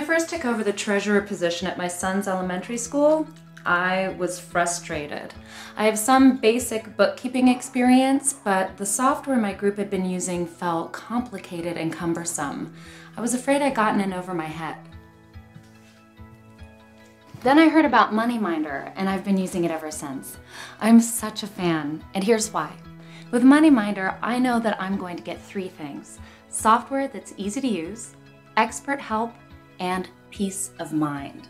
took over the treasurer position at my son's elementary school, I was frustrated. I have some basic bookkeeping experience, but the software my group had been using felt complicated and cumbersome. I was afraid I'd gotten in over my head. Then I heard about MoneyMinder, and I've been using it ever since. I'm such a fan, and here's why. With MoneyMinder, I know that I'm going to get three things software that's easy to use, expert help, and peace of mind.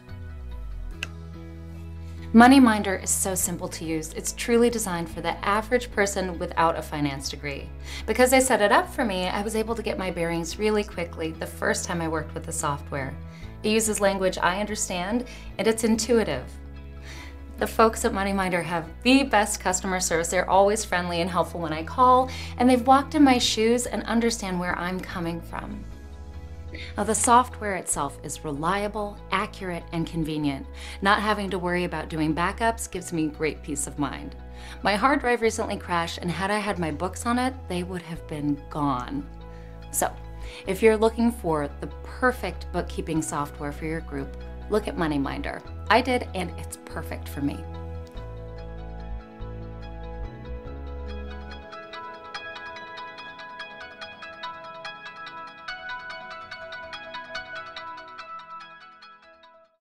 MoneyMinder is so simple to use. It's truly designed for the average person without a finance degree. Because they set it up for me, I was able to get my bearings really quickly the first time I worked with the software. It uses language I understand, and it's intuitive. The folks at MoneyMinder have the best customer service. They're always friendly and helpful when I call, and they've walked in my shoes and understand where I'm coming from. Now, the software itself is reliable, accurate, and convenient. Not having to worry about doing backups gives me great peace of mind. My hard drive recently crashed, and had I had my books on it, they would have been gone. So, if you're looking for the perfect bookkeeping software for your group, look at MoneyMinder. I did, and it's perfect for me.